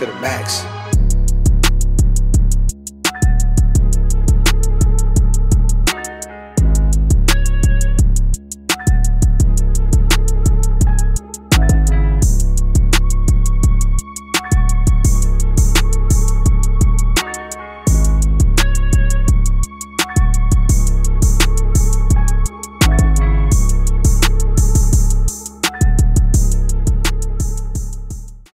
to the max.